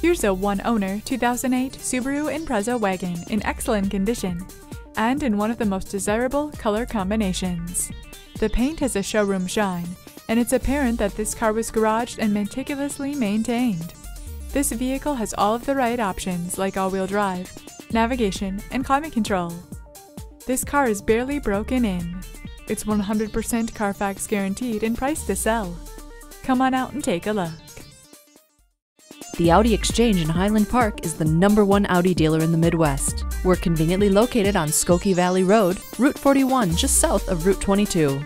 Here's a one owner 2008 Subaru Impreza wagon in excellent condition and in one of the most desirable color combinations. The paint has a showroom shine, and it's apparent that this car was garaged and meticulously maintained. This vehicle has all of the right options like all-wheel drive, navigation, and climate control. This car is barely broken in. It's 100% Carfax guaranteed and priced to sell. Come on out and take a look. The Audi Exchange in Highland Park is the number one Audi dealer in the Midwest. We're conveniently located on Skokie Valley Road, Route 41, just south of Route 22.